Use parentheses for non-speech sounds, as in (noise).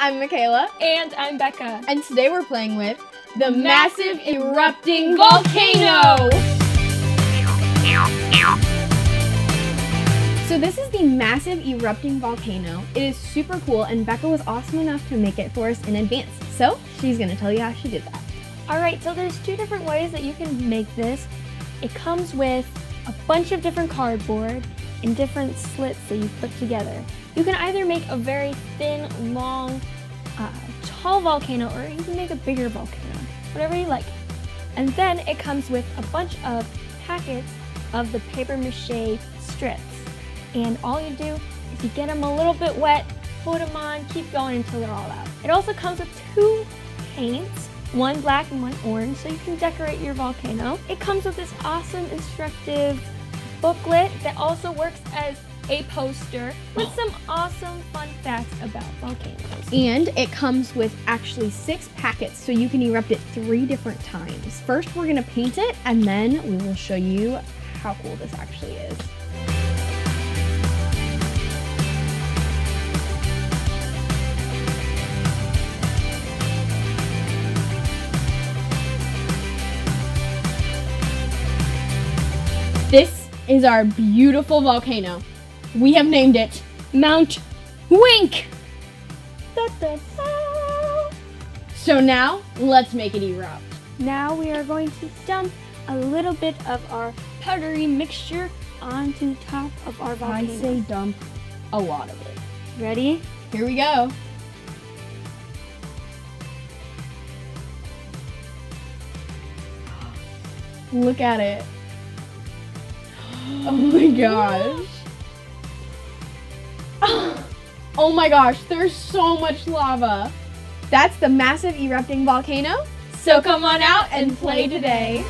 I'm Mikaela. And I'm Becca. And today we're playing with the Massive, massive Erupting Volcano. So this is the Massive Erupting Volcano. It is super cool and Becca was awesome enough to make it for us in advance. So she's gonna tell you how she did that. Alright, so there's two different ways that you can make this. It comes with a bunch of different cardboard in different slits that you put together. You can either make a very thin, long, uh, tall volcano or you can make a bigger volcano, whatever you like. And then it comes with a bunch of packets of the paper mache strips. And all you do is you get them a little bit wet, put them on, keep going until they're all out. It also comes with two paints, one black and one orange, so you can decorate your volcano. It comes with this awesome instructive booklet that also works as a poster with some awesome fun facts about volcanoes. And it comes with actually six packets, so you can erupt it three different times. First, we're gonna paint it, and then we will show you how cool this actually is. This is our beautiful volcano. We have named it Mount Wink. Da, da, da. So now, let's make it erupt. Now we are going to dump a little bit of our powdery mixture onto top of our volcano. I say dump a lot of it. Ready? Here we go. Look at it. Oh my gosh. (laughs) Oh my gosh, there's so much lava. That's the massive erupting volcano. So come on out and play today.